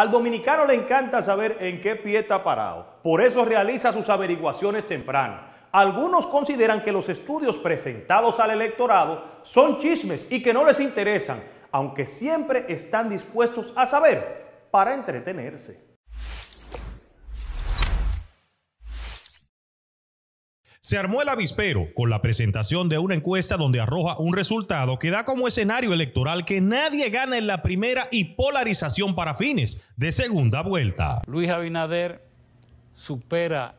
Al dominicano le encanta saber en qué pie está parado. Por eso realiza sus averiguaciones temprano. Algunos consideran que los estudios presentados al electorado son chismes y que no les interesan, aunque siempre están dispuestos a saber para entretenerse. Se armó el avispero con la presentación de una encuesta donde arroja un resultado que da como escenario electoral que nadie gana en la primera y polarización para fines de segunda vuelta. Luis Abinader supera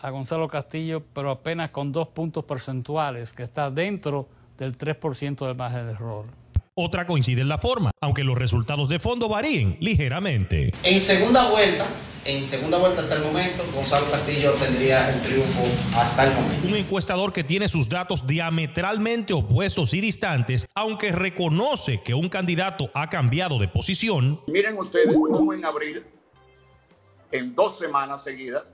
a Gonzalo Castillo, pero apenas con dos puntos porcentuales, que está dentro del 3% del margen de error. Otra coincide en la forma, aunque los resultados de fondo varíen ligeramente. En segunda vuelta, en segunda vuelta hasta el momento, Gonzalo Castillo tendría el triunfo hasta el momento. Un encuestador que tiene sus datos diametralmente opuestos y distantes, aunque reconoce que un candidato ha cambiado de posición. Miren ustedes cómo en abril, en dos semanas seguidas,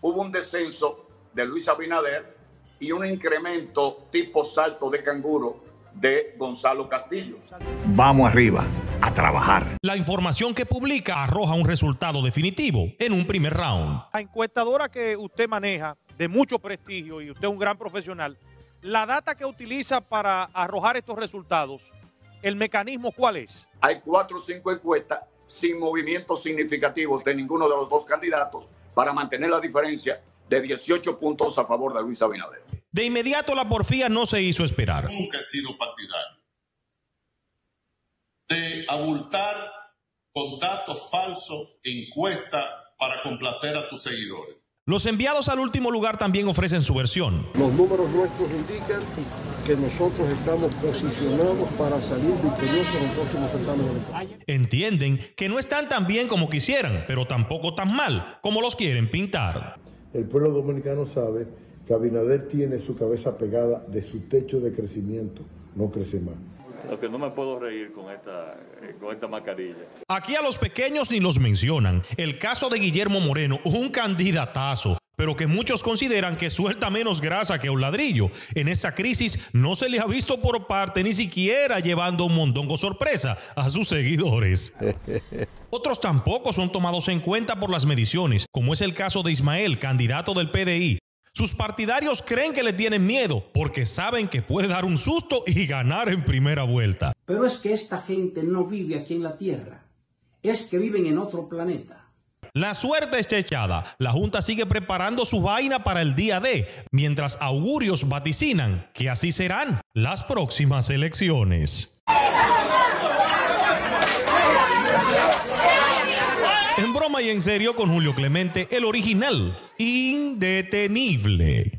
hubo un descenso de Luis Abinader y un incremento tipo salto de canguro de Gonzalo Castillo. Vamos arriba, a trabajar. La información que publica arroja un resultado definitivo en un primer round. La encuestadora que usted maneja, de mucho prestigio y usted es un gran profesional, la data que utiliza para arrojar estos resultados, ¿el mecanismo cuál es? Hay cuatro o cinco encuestas sin movimientos significativos de ninguno de los dos candidatos para mantener la diferencia de 18 puntos a favor de Luis Abinader. De inmediato la porfía no se hizo esperar. Nunca he sido partidario de abultar con datos falsos encuestas para complacer a tus seguidores. Los enviados al último lugar también ofrecen su versión. Los números nuestros indican que nosotros estamos posicionados para salir victoriosos en los próximos certámenes Entienden que no están tan bien como quisieran, pero tampoco tan mal como los quieren pintar. El pueblo dominicano sabe que Abinader tiene su cabeza pegada de su techo de crecimiento, no crece más. Lo que no me puedo reír con esta, eh, con esta mascarilla. Aquí a los pequeños ni los mencionan. El caso de Guillermo Moreno, un candidatazo, pero que muchos consideran que suelta menos grasa que un ladrillo. En esa crisis no se le ha visto por parte ni siquiera llevando un mondongo sorpresa a sus seguidores. Otros tampoco son tomados en cuenta por las mediciones, como es el caso de Ismael, candidato del PDI, sus partidarios creen que le tienen miedo porque saben que puede dar un susto y ganar en primera vuelta. Pero es que esta gente no vive aquí en la Tierra, es que viven en otro planeta. La suerte está echada. La Junta sigue preparando su vaina para el día D, mientras augurios vaticinan que así serán las próximas elecciones. En broma y en serio con Julio Clemente, el original, indetenible.